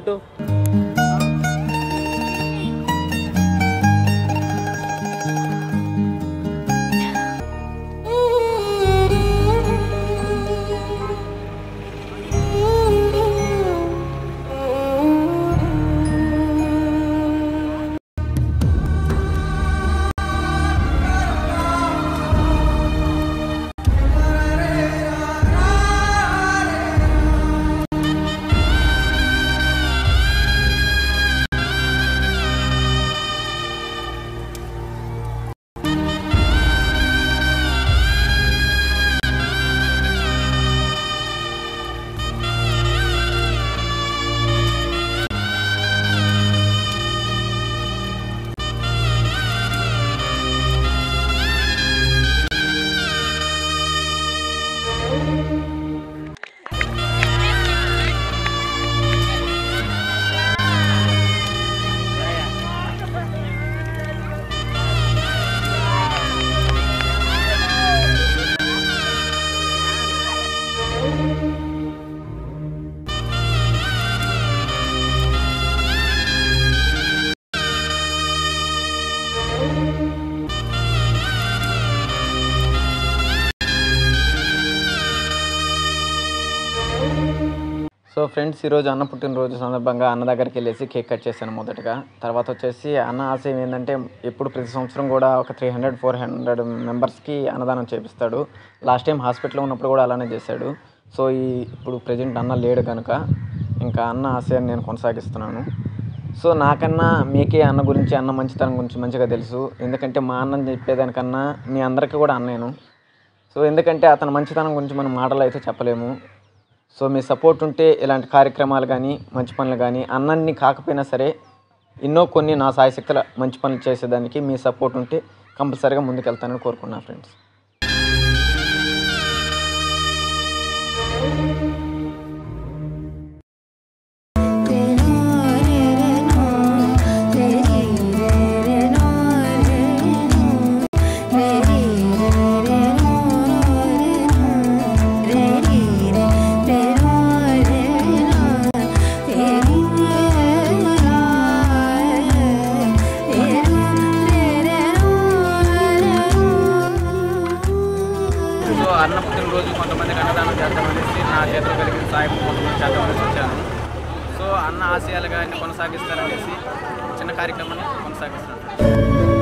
对。సో friends ఈరోజు అన్న పుట్టినరోజు సందర్భంగా అన్న దగ్గరికి వెళ్ళేసి కేక్ కట్ చేశాను మొదటగా. తర్వాత వచ్చేసి అన్న ఆశయం ఏంటంటే ఎప్పుడు ప్రతి సంవత్సరం కూడా ఒక త్రీ హండ్రెడ్ ఫోర్ హండ్రెడ్ మెంబర్స్కి అన్నదానం చేపిస్తాడు. లాస్ట్ టైం హాస్పిటల్లో ఉన్నప్పుడు కూడా అలానే చేశాడు. సో ఈ ఇప్పుడు ప్రజెంట్ అన్న లేడు కనుక ఇంకా అన్న ఆశయాన్ని నేను కొనసాగిస్తున్నాను. సో నాకన్నా మీకే అన్న గురించి అన్న మంచితనం గురించి మంచిగా తెలుసు. ఎందుకంటే మా అన్న చెప్పేదానికన్నా మీ అందరికీ కూడా అన్నేను. సో ఎందుకంటే అతని మంచితనం గురించి మనం మాటలు అయితే చెప్పలేము. సో మీ సపోర్ట్ ఉంటే ఇలాంటి కార్యక్రమాలు కానీ మంచి పనులు కానీ అన్నన్ని కాకపోయినా సరే ఎన్నో కొన్ని నా సాయశక్తుల మంచి పనులు చేసేదానికి మీ సపోర్ట్ ఉంటే కంపల్సరీగా ముందుకెళ్తానని కోరుకున్నా ఫ్రెండ్స్. కార్యక్రమాన్ని కొనసాగిస్తాను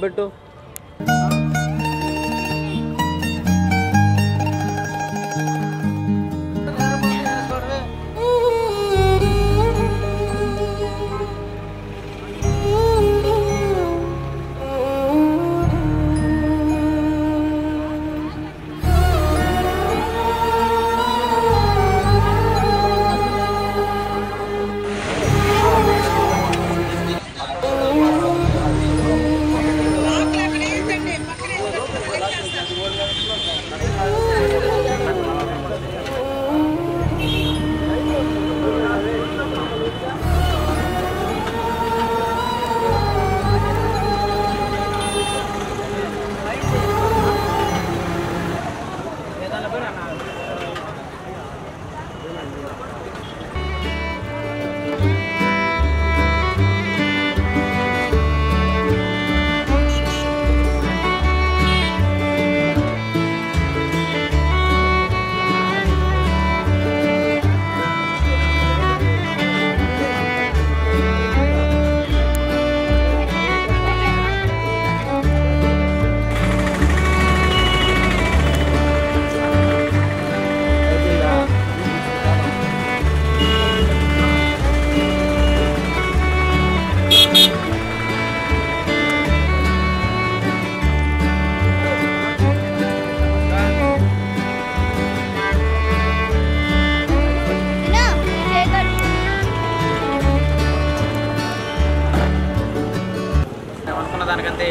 పెట్టు మేము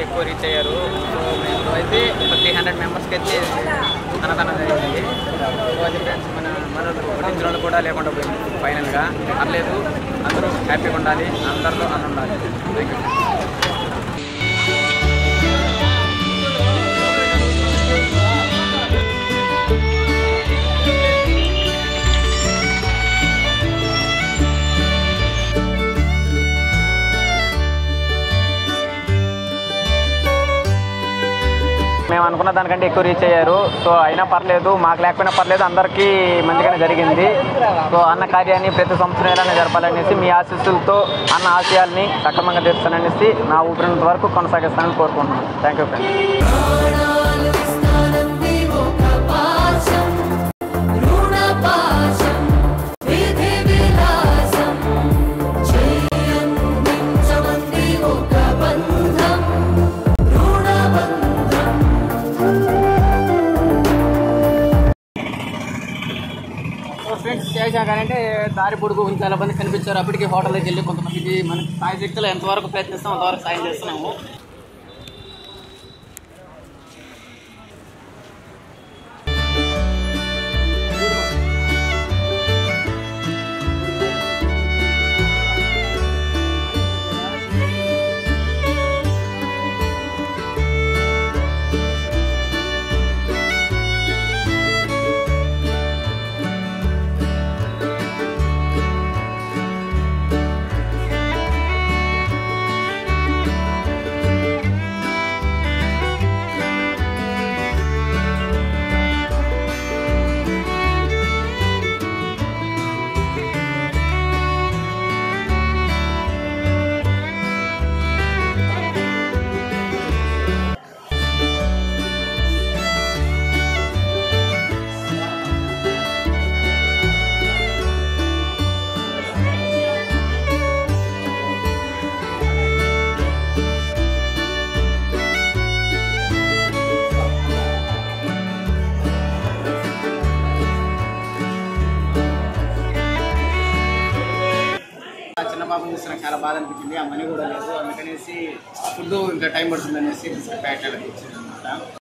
ఎక్కువ రీచ్ అయ్యారు. సో మేము అయితే ఒక త్రీ హండ్రెడ్ మెంబర్స్కి అయితే అన్నదానం జరిగింది సో అది ఫ్రెండ్స్ మన మన వడ్డించిన కూడా లేకుండా పోయింది. ఫైనల్గా పర్లేదు అందరూ హ్యాపీగా ఉండాలి అందరిలో అన్న ఉండాలి. థ్యాంక్ యూ అనుకున్న దానికంటే ఎక్కువ రీచ్ అయ్యారు. సో అయినా పర్లేదు మాకు లేకపోయినా పర్లేదు అందరికీ మంచిగానే జరిగింది. సో అన్న కార్యాన్ని ప్రతి సంవత్సరం ఎలానే జరపాలనేసి మీ ఆశీస్సులతో అన్న ఆశయాల్ని సక్రమంగా తీర్చాలనేసి నా ఊపిరినంత వరకు కొనసాగిస్తానని కోరుకుంటున్నాను. థ్యాంక్ యూ ఫ్రెండ్స్ ఫ్రెండ్స్ చేశాకంటే దారి పొడుగు చాలా మంది కనిపించారు. అప్పటికి హోటల్ వెళ్ళి కొంతమందికి మనకి సాయి శక్తులు ఎంతవరకు ప్రయత్నిస్తాం అంతవరకు సాయం చేస్తున్నాము. పాపం చూసిన చాలా బాధ అనిపించింది. ఆ మనీ కూడా లేదు. అందుకనేసి ఫుడ్ ఇంకా టైం పడుతుంది అనేసి బిస్కెట్ అనమాట